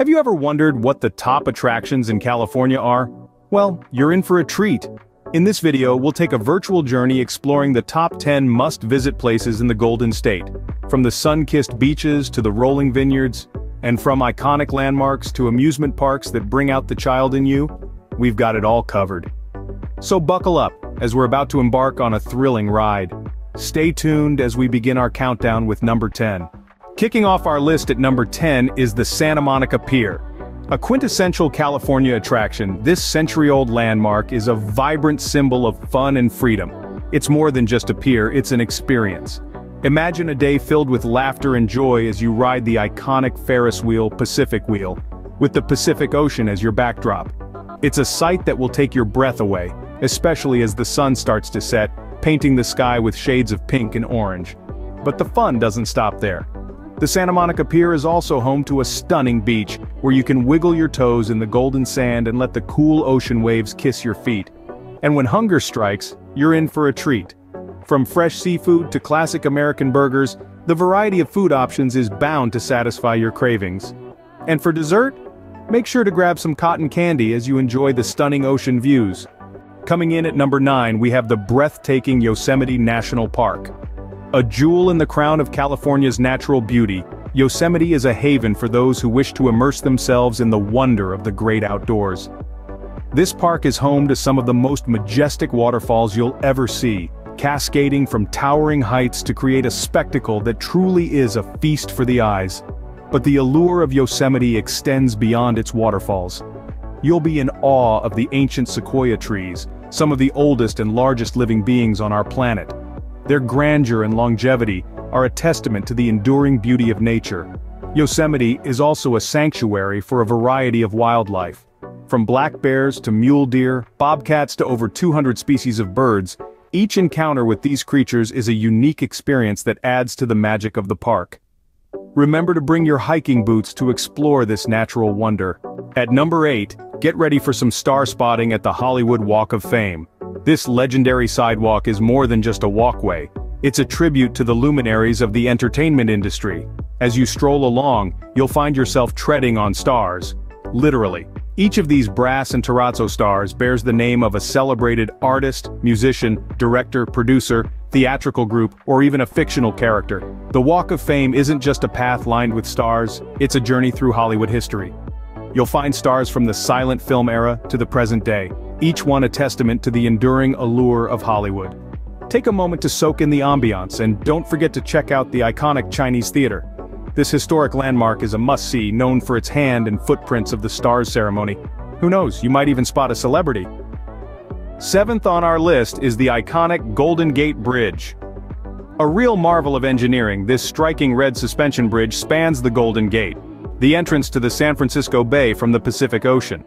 Have you ever wondered what the top attractions in California are? Well, you're in for a treat. In this video, we'll take a virtual journey exploring the top 10 must-visit places in the Golden State. From the sun-kissed beaches to the rolling vineyards, and from iconic landmarks to amusement parks that bring out the child in you, we've got it all covered. So buckle up, as we're about to embark on a thrilling ride. Stay tuned as we begin our countdown with number 10. Kicking off our list at number 10 is the Santa Monica Pier. A quintessential California attraction, this century-old landmark is a vibrant symbol of fun and freedom. It's more than just a pier, it's an experience. Imagine a day filled with laughter and joy as you ride the iconic Ferris wheel Pacific Wheel, with the Pacific Ocean as your backdrop. It's a sight that will take your breath away, especially as the sun starts to set, painting the sky with shades of pink and orange. But the fun doesn't stop there. The Santa Monica Pier is also home to a stunning beach, where you can wiggle your toes in the golden sand and let the cool ocean waves kiss your feet. And when hunger strikes, you're in for a treat. From fresh seafood to classic American burgers, the variety of food options is bound to satisfy your cravings. And for dessert? Make sure to grab some cotton candy as you enjoy the stunning ocean views. Coming in at number 9 we have the breathtaking Yosemite National Park. A jewel in the crown of California's natural beauty, Yosemite is a haven for those who wish to immerse themselves in the wonder of the great outdoors. This park is home to some of the most majestic waterfalls you'll ever see, cascading from towering heights to create a spectacle that truly is a feast for the eyes. But the allure of Yosemite extends beyond its waterfalls. You'll be in awe of the ancient sequoia trees, some of the oldest and largest living beings on our planet. Their grandeur and longevity are a testament to the enduring beauty of nature. Yosemite is also a sanctuary for a variety of wildlife. From black bears to mule deer, bobcats to over 200 species of birds, each encounter with these creatures is a unique experience that adds to the magic of the park. Remember to bring your hiking boots to explore this natural wonder. At number 8, get ready for some star spotting at the Hollywood Walk of Fame. This legendary sidewalk is more than just a walkway, it's a tribute to the luminaries of the entertainment industry. As you stroll along, you'll find yourself treading on stars. Literally. Each of these brass and terrazzo stars bears the name of a celebrated artist, musician, director, producer, theatrical group, or even a fictional character. The Walk of Fame isn't just a path lined with stars, it's a journey through Hollywood history. You'll find stars from the silent film era to the present day, each one a testament to the enduring allure of Hollywood. Take a moment to soak in the ambiance and don't forget to check out the iconic Chinese theater. This historic landmark is a must-see known for its hand and footprints of the stars ceremony. Who knows, you might even spot a celebrity. Seventh on our list is the iconic Golden Gate Bridge. A real marvel of engineering, this striking red suspension bridge spans the Golden Gate, the entrance to the San Francisco Bay from the Pacific Ocean.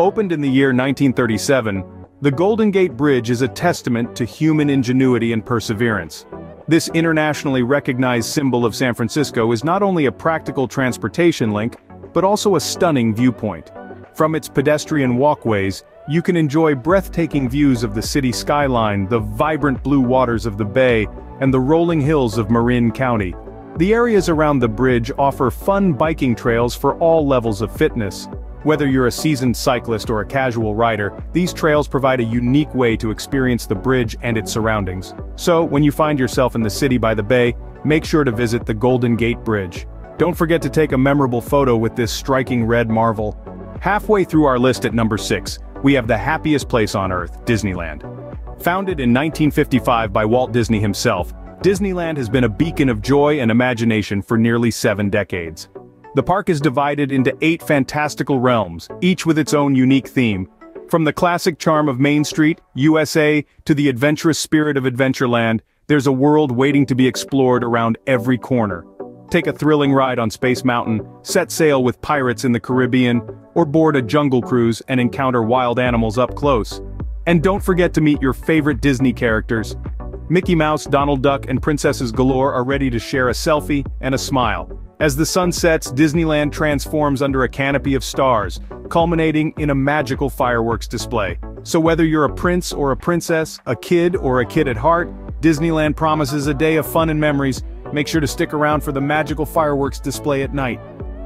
Opened in the year 1937, the Golden Gate Bridge is a testament to human ingenuity and perseverance. This internationally recognized symbol of San Francisco is not only a practical transportation link, but also a stunning viewpoint. From its pedestrian walkways, you can enjoy breathtaking views of the city skyline, the vibrant blue waters of the bay, and the rolling hills of Marin County. The areas around the bridge offer fun biking trails for all levels of fitness, whether you're a seasoned cyclist or a casual rider, these trails provide a unique way to experience the bridge and its surroundings. So, when you find yourself in the city by the bay, make sure to visit the Golden Gate Bridge. Don't forget to take a memorable photo with this striking red marvel. Halfway through our list at number 6, we have the happiest place on earth, Disneyland. Founded in 1955 by Walt Disney himself, Disneyland has been a beacon of joy and imagination for nearly seven decades. The park is divided into eight fantastical realms, each with its own unique theme. From the classic charm of Main Street, USA, to the adventurous spirit of Adventureland, there's a world waiting to be explored around every corner. Take a thrilling ride on Space Mountain, set sail with pirates in the Caribbean, or board a jungle cruise and encounter wild animals up close. And don't forget to meet your favorite Disney characters. Mickey Mouse, Donald Duck, and princesses galore are ready to share a selfie and a smile. As the sun sets, Disneyland transforms under a canopy of stars, culminating in a magical fireworks display. So whether you're a prince or a princess, a kid or a kid at heart, Disneyland promises a day of fun and memories. Make sure to stick around for the magical fireworks display at night.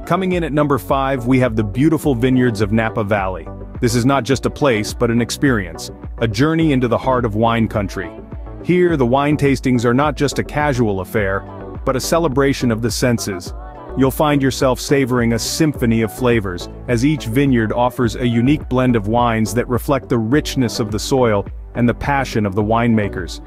Coming in at number 5 we have the beautiful vineyards of Napa Valley. This is not just a place but an experience, a journey into the heart of wine country. Here the wine tastings are not just a casual affair, but a celebration of the senses. You'll find yourself savoring a symphony of flavors, as each vineyard offers a unique blend of wines that reflect the richness of the soil and the passion of the winemakers.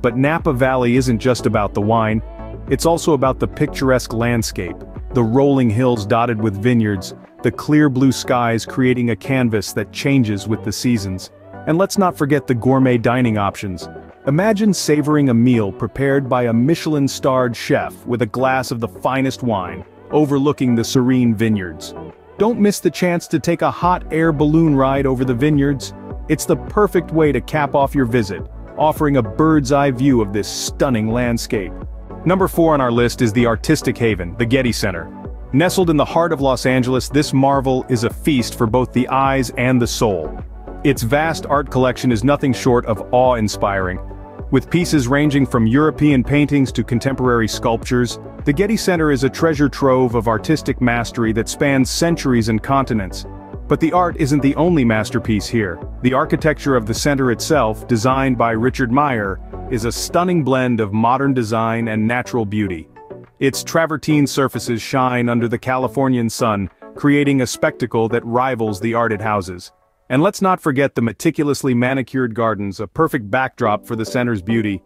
But Napa Valley isn't just about the wine, it's also about the picturesque landscape, the rolling hills dotted with vineyards, the clear blue skies creating a canvas that changes with the seasons. And let's not forget the gourmet dining options. Imagine savoring a meal prepared by a Michelin-starred chef with a glass of the finest wine, overlooking the serene vineyards. Don't miss the chance to take a hot air balloon ride over the vineyards. It's the perfect way to cap off your visit, offering a bird's eye view of this stunning landscape. Number 4 on our list is the artistic haven, the Getty Center. Nestled in the heart of Los Angeles this marvel is a feast for both the eyes and the soul. Its vast art collection is nothing short of awe-inspiring. With pieces ranging from European paintings to contemporary sculptures, the Getty Center is a treasure trove of artistic mastery that spans centuries and continents. But the art isn't the only masterpiece here. The architecture of the center itself, designed by Richard Meier, is a stunning blend of modern design and natural beauty. Its travertine surfaces shine under the Californian sun, creating a spectacle that rivals the art it houses. And let's not forget the meticulously manicured gardens, a perfect backdrop for the center's beauty.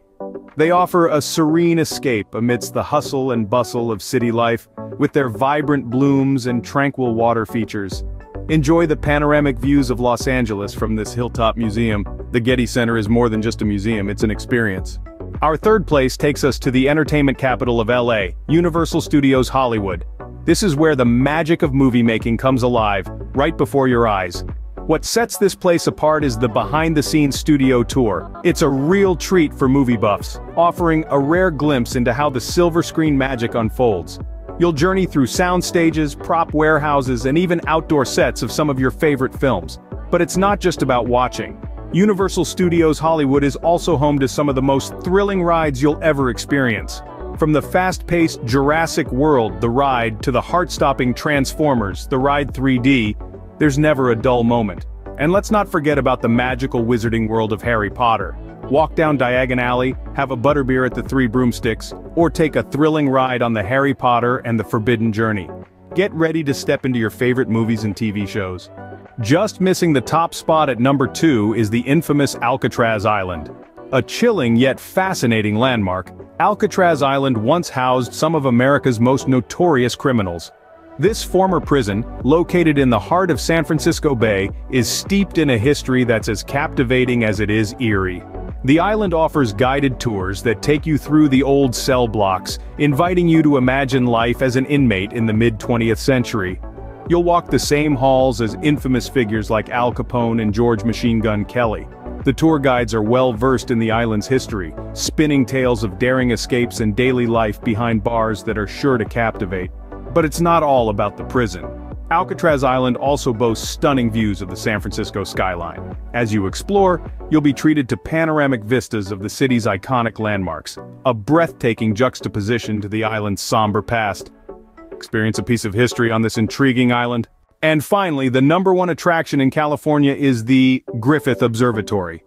They offer a serene escape amidst the hustle and bustle of city life, with their vibrant blooms and tranquil water features. Enjoy the panoramic views of Los Angeles from this hilltop museum. The Getty Center is more than just a museum, it's an experience. Our third place takes us to the entertainment capital of LA, Universal Studios Hollywood. This is where the magic of movie making comes alive, right before your eyes. What sets this place apart is the behind-the-scenes studio tour. It's a real treat for movie buffs, offering a rare glimpse into how the silver screen magic unfolds. You'll journey through sound stages, prop warehouses, and even outdoor sets of some of your favorite films. But it's not just about watching. Universal Studios Hollywood is also home to some of the most thrilling rides you'll ever experience. From the fast-paced Jurassic World, the ride, to the heart-stopping Transformers, the ride 3D, there's never a dull moment. And let's not forget about the magical wizarding world of Harry Potter walk down Diagon Alley, have a butterbeer at the Three Broomsticks, or take a thrilling ride on the Harry Potter and the Forbidden Journey. Get ready to step into your favorite movies and TV shows. Just missing the top spot at number 2 is the infamous Alcatraz Island. A chilling yet fascinating landmark, Alcatraz Island once housed some of America's most notorious criminals. This former prison, located in the heart of San Francisco Bay, is steeped in a history that's as captivating as it is eerie. The island offers guided tours that take you through the old cell blocks, inviting you to imagine life as an inmate in the mid-20th century. You'll walk the same halls as infamous figures like Al Capone and George Machine Gun Kelly. The tour guides are well versed in the island's history, spinning tales of daring escapes and daily life behind bars that are sure to captivate. But it's not all about the prison. Alcatraz Island also boasts stunning views of the San Francisco skyline. As you explore, you'll be treated to panoramic vistas of the city's iconic landmarks, a breathtaking juxtaposition to the island's somber past. Experience a piece of history on this intriguing island. And finally, the number one attraction in California is the Griffith Observatory.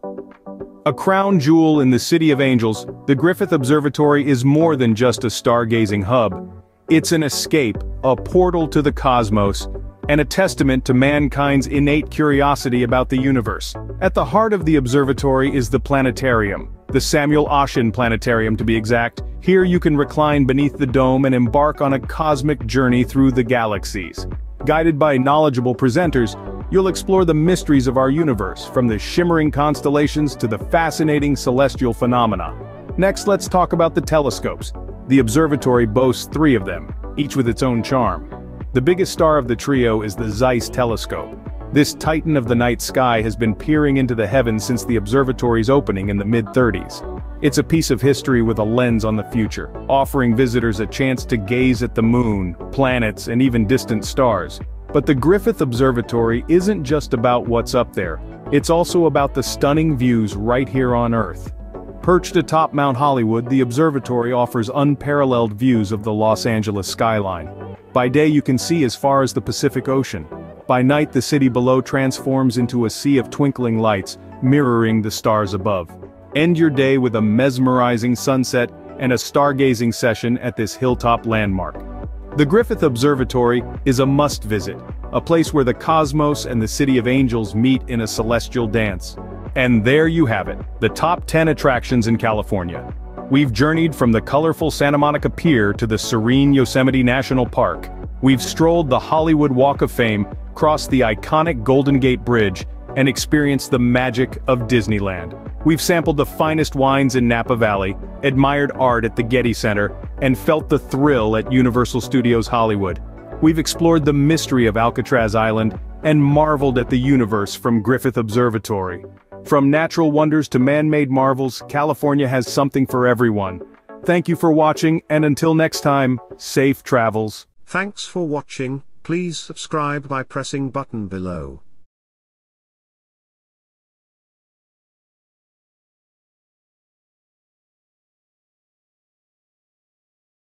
A crown jewel in the City of Angels, the Griffith Observatory is more than just a stargazing hub. It's an escape, a portal to the cosmos, and a testament to mankind's innate curiosity about the universe. At the heart of the observatory is the planetarium, the Samuel Oschin Planetarium to be exact. Here you can recline beneath the dome and embark on a cosmic journey through the galaxies. Guided by knowledgeable presenters, you'll explore the mysteries of our universe, from the shimmering constellations to the fascinating celestial phenomena. Next let's talk about the telescopes. The observatory boasts three of them, each with its own charm. The biggest star of the trio is the Zeiss telescope. This titan of the night sky has been peering into the heavens since the observatory's opening in the mid-30s. It's a piece of history with a lens on the future, offering visitors a chance to gaze at the moon, planets, and even distant stars. But the Griffith Observatory isn't just about what's up there, it's also about the stunning views right here on Earth. Perched atop Mount Hollywood, the observatory offers unparalleled views of the Los Angeles skyline. By day you can see as far as the Pacific Ocean. By night the city below transforms into a sea of twinkling lights, mirroring the stars above. End your day with a mesmerizing sunset and a stargazing session at this hilltop landmark. The Griffith Observatory is a must-visit, a place where the cosmos and the City of Angels meet in a celestial dance. And there you have it, the top 10 attractions in California. We've journeyed from the colorful Santa Monica Pier to the serene Yosemite National Park. We've strolled the Hollywood Walk of Fame, crossed the iconic Golden Gate Bridge, and experienced the magic of Disneyland. We've sampled the finest wines in Napa Valley, admired art at the Getty Center, and felt the thrill at Universal Studios Hollywood. We've explored the mystery of Alcatraz Island and marveled at the universe from Griffith Observatory. From natural wonders to man-made marvels, California has something for everyone. Thank you for watching and until next time, safe travels. Thanks for watching, please subscribe by pressing button below.